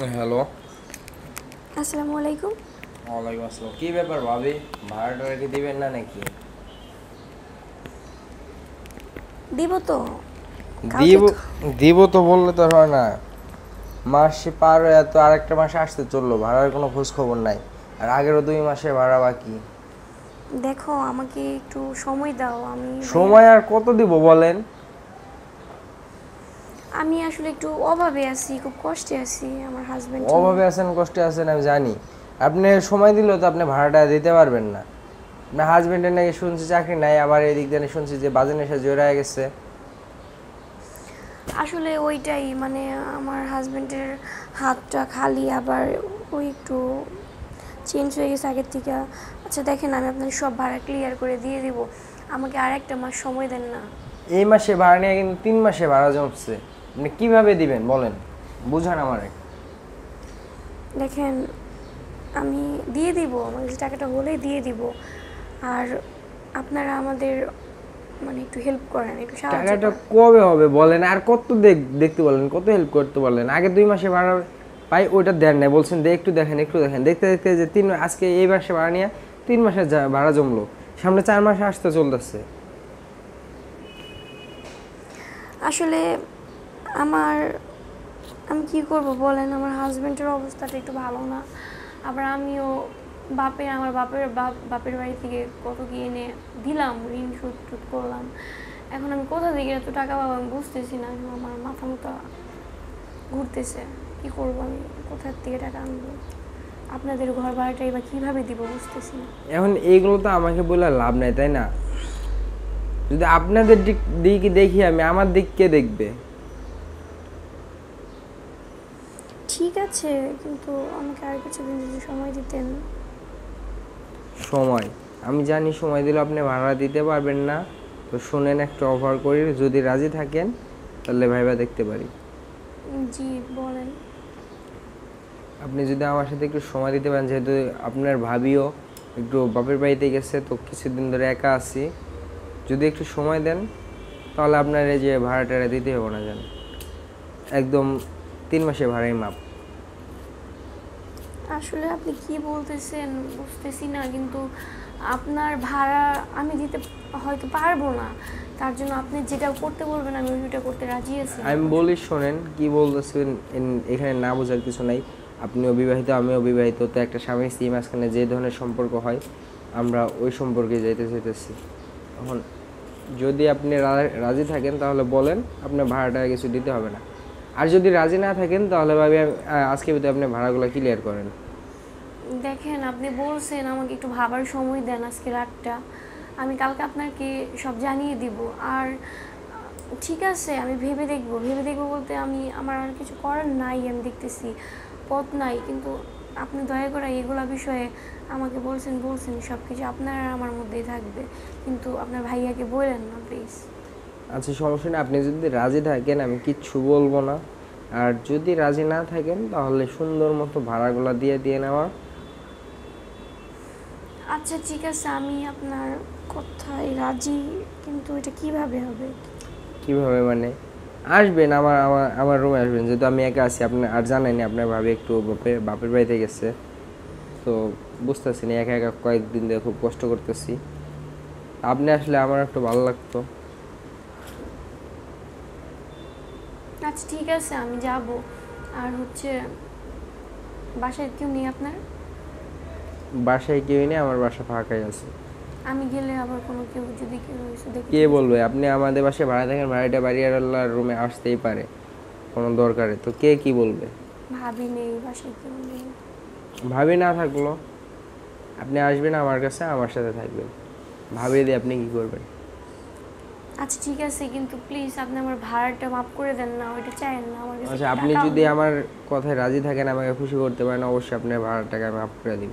Hello. আসসালামু আলাইকুম। ওয়ালাইকুম আসসালাম। কি ব্যাপার ভাবি? ভাড়াটা কি দিবেন না নাকি? দিব তো। দিব দিব তো বললে তো হয় না। মাসে পার হয়ে তো আরেকটা মাসে আসতে চলল ভাড়ার কোনো খোঁজ খবর নাই। আর আগেরও দুই মাসে ভাড়া বাকি। দেখো আমাকে একটু সময় দাও আমি সময় আর কত দিব বলেন? আমি আসলে একটু অভাবে আছি খুব কষ্টে আছি আমার হাজবেন্ড অভাবে আছেন কষ্টে আছেন আমি জানি। আপনি সময় দিলেও তো আপনি ভাড়াটা দিতে পারবেন না। আপনার হাজবেন্ডের নাকি শুনছি চাকরি নাই আবার এদিক দিয়ে শুনছি যে বাজে নেশা জড়ায় গেছে। আসলে ওইটাই মানে আমার হাজবেন্ডের হাতটা খালি আবার ওই একটু চেঞ্জ হয়ে গেছে আগের থেকে। আচ্ছা দেখেন আমি আপনার সব ভাড়া ক্লিয়ার করে দিয়ে দিব। আমাকে আর একটা মাস সময় দেন না। এই মাসে ভাড়া নিয়ে কিন্তু তিন মাসে ভাড়া জমছে। আপনি কীভাবে দিবেন? বলেন। বুঝান আমারে। দেখেন আমি দিয়ে দিব আমার কাছে টাকাটা হলেই দিয়ে দিব। আর আপনারা আমাদের মানে একটু হেল্প করেন একটু সাহায্য টাকাটা কবে হবে বলেন? আর কত দেখ- দেখতে বলেন কত হেল্প করতে বলেন? আগে দুই মাসে ভাড়া পাই ওইটা দেন নাই। বলছেন দে একটু দেখেন একটু দেখেন। দেখতে দেখতে যে তিন আজকে এই মাসে ভাড়া নিয়ে তিন মাসে ভাড়া জমলো। সামনে চার মাসে আসতে চলতেছে। আসলে আমার, আমি কি করব বলেন? আমার হাজবেন্ডের অবস্থাটা একটু ভালো না। আবার আমিও বাপের, আমার বাপের বাপ, বাপের বাড়ি থেকে কত কি এনে দিলাম, ঋণ শোধ টুধ করলাম। এখন আমি কোথা থেকে এত টাকা পাবো আমি বুঝতেছি না। আমার মাথা মতো ঘুরতেছে। কি করব আমি? কোথার থেকে টাকা আনব? আপনাদের ঘর ভাড়াটাই বা কীভাবে দিব বুঝতেছি না। এখন এইগুলো তো আমাকে বলে লাভ নাই, তাই না? যদি আপনাদের দিক দিক দেখি আমি, আমার দিক কে দেখবে? আছে কিন্তু আমাকে আর কিছুদিন যদি সময় দিতেন। সময়? আমি জানি সময় দিলে আপনি ভাড়া দিতে পারবেন না। তো শুনেন একটা অফার করি যদি রাজি থাকেন তাহলে ভাইবা দেখতে পারি। জি বলেন। আপনি যদি আমার সাথে একটু সময় দিতে পারেন যেহেতু আপনার ভাবিও একটু বাপের বাড়িতে গেছে তো কিছুদিন ধরে একা আছি। যদি একটু সময় দেন তাহলে আপনার এই যে ভাড়াটা দিতে হবে না জান। একদম তিন মাসে ভাড়াই মাপ। আসলে আপনি কি বলতেছেন বুঝতেছি না, কিন্তু আপনার ভাড়া আমি দিতে হয়তো পারব না। তার জন্য আপনি যেটা করতে বলবেন, আমি ওইটা করতে রাজি আছি। আমি বলি, শোনেন, কি বলতেছেন এখানে না বোঝার কিছু নাই। আপনি অবিবাহিত আমি অবিবাহিত তো একটা স্বামী স্ত্রী মাঝখানে যে ধরনের সম্পর্ক হয়, আমরা ওই সম্পর্কে যাইতে চাইতেছি। এখন যদি আপনি রাজি থাকেন, তাহলে বলেন, আপনার ভাড়াটা কিছু দিতে হবে না। আর যদি রাজি না থাকেন, তাহলে ভাবি আজকে ভিতরে আপনি ভাড়াগুলো ক্লিয়ার করেন। দেখেন, আপনি বলছেন আমাকে একটু ভাবার সময় দেন আজকে রাতটা। আমি কালকে আপনাকে সব জানিয়ে দিব। আর, ঠিক আছে, আমি ভেবে দেখব। ভেবে দেখব বলতে আমি, আমার আর কিছু করার নাই, আমি দেখতেছি। পথ নাই, কিন্তু আপনি দয়া করে এগুলা বিষয়ে আমাকে বলছেন বলছেন সব কিছু আপনার আর আমার মধ্যেই থাকবে। কিন্তু আপনার ভাইয়াকে বলেন না প্লিজ আচ্ছা সমস্যা নেই। আপনি যদি রাজি থাকেন আমি কিচ্ছু বলব না। আর যদি রাজি না থাকেন তাহলে সুন্দর মতো ভাড়াগুলো দিয়ে দিয়ে নেওয়া। আচ্ছা ঠিক আছে আমি আপনার কথায় রাজি কিন্তু এটা কীভাবে হবে? কীভাবে মানে? আসবেন আমার আমার আমার রুমে আসবেন। যেহেতু আমি একা আছি আপনি আর জানেনি আপনার ভাবি একটু বাপের বাপের বাড়িতে গেছে। তো বুঝতেছি না একা একা কয়েকদিন ধরে খুব কষ্ট করতেছি। আপনি আসলে আমার একটু ভালো লাগতো। আচ্ছা ঠিক আছে আমি যাব। আর হচ্ছে বাসায় কেউ নেই আপনার? বাসায় কেউ নেই আমার বাসা ফাঁকাই আছে। আমি গেলে আবার কোনো কেউ যদি কেউ এসে দেখে কে বলবে? আপনি আমাদের বাসায় ভাড়া থাকেন ভাড়াটা বাড়িয়ার রুমে আসতেই পারে। কোনো দরকারে। তো কে কি বলবে? ভাবি নেই বাসায় কেউ নেই। ভাবি না থাকল। আপনি আসবেন আমার কাছে আমার সাথে থাকবেন। ভাবিয়ে দিয়ে আপনি কি করবেন? আচ্ছা ঠিক আছে কিন্তু প্লিজ আপনি আমার ভাড়াটা মাফ করে দেন না ওইটা চাইেন না আমার কাছে আচ্ছা আপনি টাকাও যদি নেই। আমার কথায় রাজি থাকেন আমাকে খুশি করতে পারেন অবশ্যই আপনার ভাড়াটাকে আমি আপ করে দিব।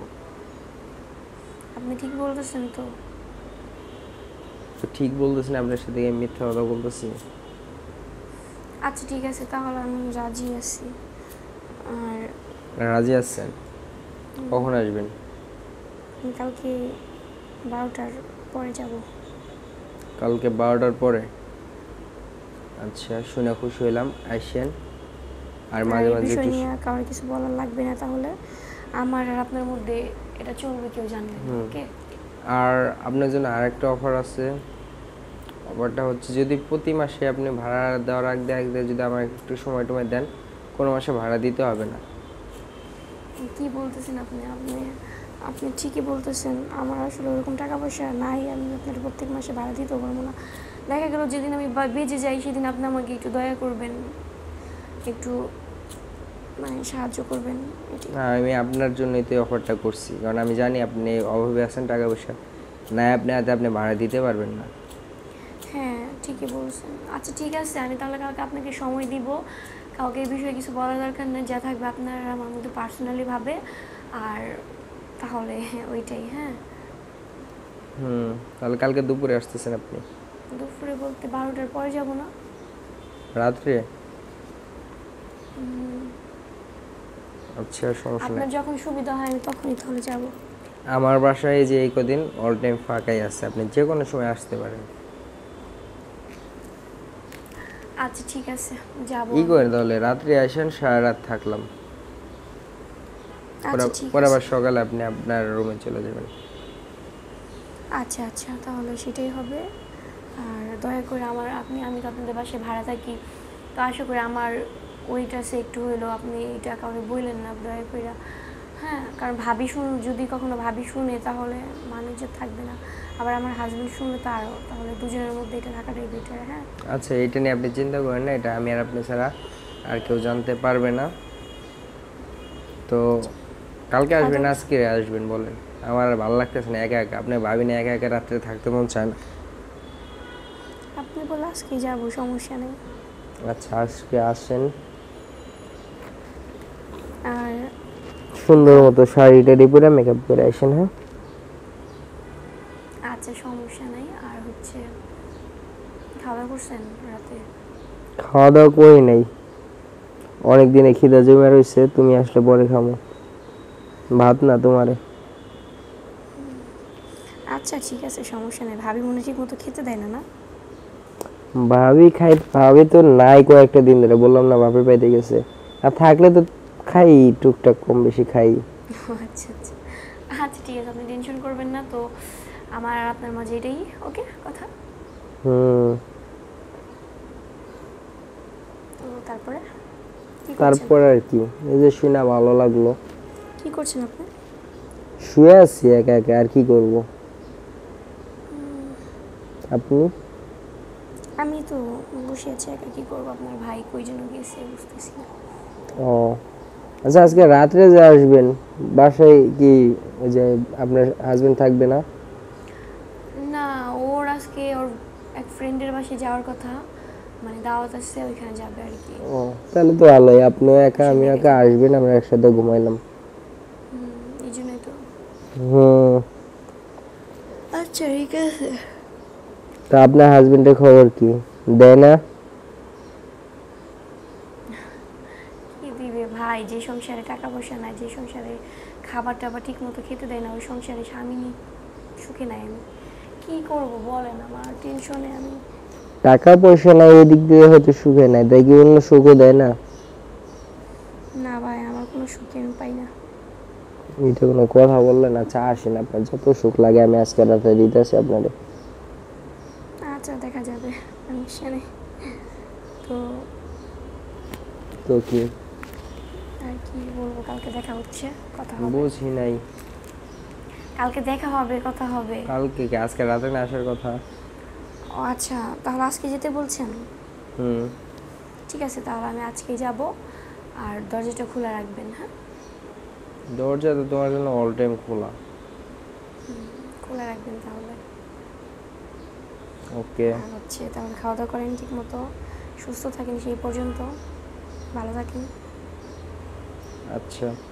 আপনি ঠিক বলতেছেন তো। তো ঠিক বলতেছেন আপনার সাথে আমি মিথ্যা কথা বলতেছি। আচ্ছা ঠিক আছে তাহলে আমি রাজি আছি। আর রাজি আছেন? কখন আসবেন? আমি কালকে বারোটার পরে যাব। কালকে বারোটার পরে। আচ্ছা শুনে খুশি হলাম আসেন আর আর মাঝে মাঝে একটু কারোর কিছু বলার লাগবে না তাহলে। আমার আর আপনার মধ্যে এটা চলবে কেউ জানবে ওকে? আর আপনার জন্য আরেকটা অফার আছে। অফারটা হচ্ছে যদি প্রতি মাসে আপনি ভাড়া দেওয়ার আগ দিয়ে আগ যদি আমার একটু সময় টময় দেন কোনো মাসে ভাড়া দিতে হবে না। কি বলতেছেন আপনি? আপনি আপনি ঠিকই বলতেছেন আমার আসলে ওরকম টাকা পয়সা নাই আমি আপনার প্রত্যেক মাসে ভাড়া দিতে পারব না। দেখা গেল যেদিন আমি বেজে যাই সেদিন আপনি আমাকে একটু দয়া করবেন একটু মানে সাহায্য করবেন না আমি আপনার জন্যই তো অফারটা করছি কারণ আমি জানি আপনি অভাবে আছেন টাকা পয়সা না আপনি হাতে আপনি ভাড়া দিতে পারবেন না। হ্যাঁ ঠিকই বলছেন। আচ্ছা ঠিক আছে আমি তাহলে কালকে আপনাকে সময় দিব। কাউকে এই বিষয়ে কিছু বলার দরকার নেই যা থাকবে আপনার আমার মধ্যে পার্সোনালি ভাবে। আর তাহলে হ্যাঁ ওইটাই হ্যাঁ। হুম তাহলে কালকে দুপুরে আসতেছেন আপনি? দুপুরে বলতে বারোটার পরে যাব না। রাত্রে? আচ্ছা সমস্যা আপনার যখন সুবিধা হয় আমি তখনই তাহলে যাব। আমার বাসায় এই যে এই কদিন অল টাইম ফাঁকাই আছে আপনি যে কোনো সময় আসতে পারেন। আচ্ছা ঠিক আছে যাব কি করেন তাহলে? রাত্রে আসেন সারা রাত থাকলাম। পরে- আছে। আবার সকালে আপনি আপনার রুমে চলে যাবেন। আচ্ছা আচ্ছা তাহলে সেটাই হবে। আর দয়া করে আমার আপনি আমি তো আপনাদের বাসায় ভাড়া থাকি তো আশা করি আমার ওইটা সে একটু হইল। আপনি এটা কাউকে বললেন না দয়া করে হ্যাঁ কারণ ভাবি শুন যদি কখনো ভাবি শুনে তাহলে মানুষ থাকবে না। আবার আমার হাজবেন্ড শুনলে তো আরও তাহলে দুজনের মধ্যে এটা থাকাটাই বেটার হ্যাঁ? আচ্ছা এটা নিয়ে আপনি চিন্তা করেন না এটা আমি আর আপনি ছাড়া আর কেউ জানতে পারবে না। তো কালকে আসবেন আজকে আসবেন বলেন। আমার আর ভালো লাগতেছে না একা একা। আপনি ভাবি না একা একা রাত্রে থাকতে মন চায় না। আপনি বলে আজকে যাব সমস্যা নেই। আচ্ছা আজকে আসেন। আর সুন্দর মতো শাড়ি টাড়ি পরে মেকআপ করে আসেন হ্যাঁ? আচ্ছা সমস্যা নেই। আর হচ্ছে খাওয়া করছেন রাতে? খাওয়া দাওয়া করি নাই। অনেক দিনে খিদা জমে রয়েছে তুমি আসলে পরে খামো। ভাত না তোমারে? আচ্ছা ঠিক আছে সমস্যা নেই। ভাবি মনে ঠিক মতো খেতে দেয় না না? ভাবি খাই ভাবি তো নাই কয়েকটা দিন ধরে। বললাম না বাপের বাড়িতে গেছে। আর থাকলে তো খাই টুকটাক কম বেশি খাই। আচ্ছা আচ্ছা। আচ্ছা ঠিক আছে আপনি টেনশন করবেন না। তো আমার আর আপনার মাঝে এটাই ওকে কথা? হুম। তো তারপরে? কি তারপর আর কি। এই যে শুনে ভালো লাগল। কি করছেন আপনি? শুয়ে আছি একা একা আর কি করব? আপনি? আমি তো বসে আছি একা কি করব? আপনার ভাই কই জন্য গেছে বুঝতেছি না। ও আচ্ছা আজকে রাত্রে যে আসবেন বাসায় কি ওই যে আপনার হাজবেন্ড থাকবে না? না ওর আজকে ওর এক ফ্রেন্ডের বাসায় যাওয়ার কথা মানে দাওয়াত আসছে ওইখানে যাবে আর কি। ও তাহলে তো ভালোই আপনিও একা আমি একা আসবেন আমরা একসাথে ঘুমাইলাম হুম, এই জন্যই তো হুম আচ্ছা ঠিক আছে। তা আপনার হাজবেন্ডের খবর কি? দেয় না? কি দিবে ভাই? যে সংসারে টাকা পয়সা নাই যে সংসারে খাবার টাবার ঠিক মতো খেতে দেয় না ওই সংসারে স্বামী নেই সুখে নাই আমি। কি করব বলেন আমার টেনশনে আমি। টাকা পয়সা নাই এদিক দিয়ে হয়তো সুখে নাই তাই কি অন্য সুখও দেয় না। না ভাই আমার কোনো সুখে পাই কোনো কথা বললেন আচ্ছা আসেন আপনার যত সুখ লাগে আমি আজকে রাতে দিতেছি আপনাদের। আচ্ছা দেখা যাবে। সমস্যা নেই তো তো কি? আর কি বলব কালকে দেখা হচ্ছে কথা হবে। বুঝি নাই। কালকে দেখা হবে কথা হবে। কালকে কি? আজকে রাতে না আসার কথা? ও আচ্ছা তাহলে আজকে যেতে বলছেন? হুম। ঠিক আছে তাহলে আমি আজকেই যাব আর দরজাটা খোলা রাখবেন হ্যাঁ? দরজা তো তোমার জন্য অল টাইম খোলা। খোলা রাখবেন তাহলে। ওকে হচ্ছে তাহলে খাওয়া দাওয়া করেন ঠিক মতো সুস্থ থাকেন সেই পর্যন্ত। ভালো থাকেন। আচ্ছা।